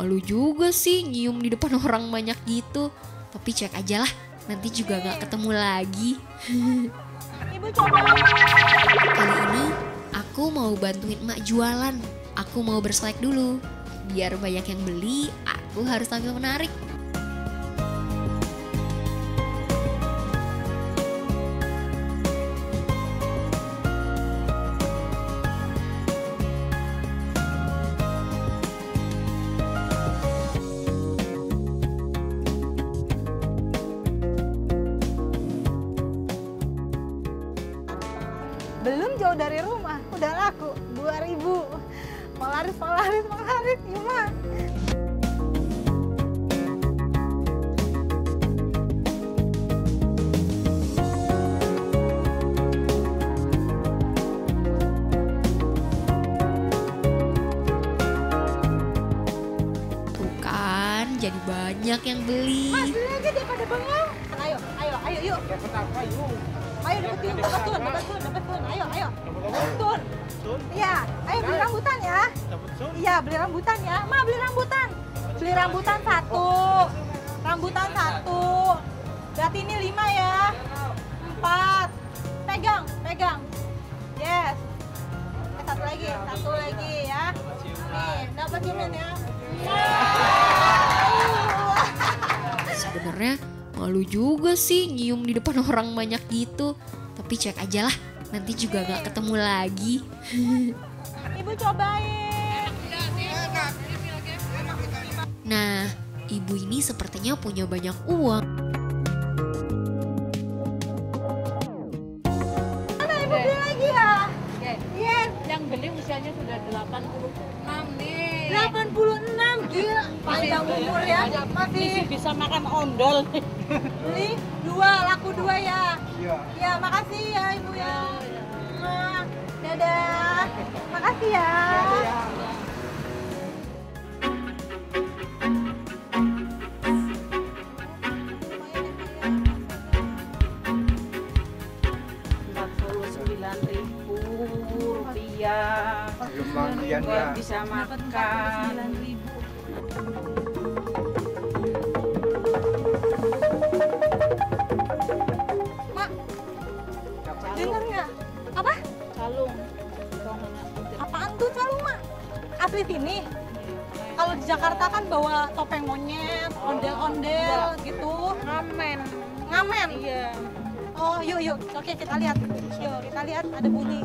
malu juga sih nyium di depan orang banyak gitu. Tapi cek aja lah, nanti juga gak ketemu lagi. Kali ini aku mau bantuin emak jualan. Aku mau berselek dulu. Biar banyak yang beli, aku harus tampil menarik. Jauh dari rumah, udah laku 2000. Mau laris, mau laris, mau laris, Ima. Tuh kan, jadi banyak yang beli. Mas, beli aja daripada bengong. Ayo, ayo, ayo, yuk. Dapat apa yuk? Ayo dapat tun, dapat tun, dapat tun, dapat tun. Ayo, ayo. Dapat tun. Iya, ayo beli rambutan ya. Iya, beli rambutan ya. Ma, beli rambutan. Beli rambutan satu. Rambutan satu. Berarti ini lima ya. Empat. Pegang, pegang. Yes. Eh, satu lagi, satu lagi ya. Nih, dapat Yumin ya. Sebenarnya malu juga sih nyium di depan orang banyak gitu. Tapi cek aja lah, nanti juga gak ketemu lagi. Ibu cobain. Nah, ibu ini sepertinya punya banyak uang. Mana ibu beli lagi ya? Yes. Yang beli usianya sudah 86 nih. 86 gila panjang umur ya masih bisa makan ondol. beli dua laku dua ya Iya. ya makasih ya ibu ya dadah makasih ya sembilan ribu rupiah. Buat ya. bisa makan. Calung. apaan tuh calung mak asli sini kalau di Jakarta kan bawa topeng monyet ondel-ondel gitu Ngamen. ngamen Iya. Oh, yuk yuk. Oke, kita lihat. Yuk, kita lihat ada bunyi.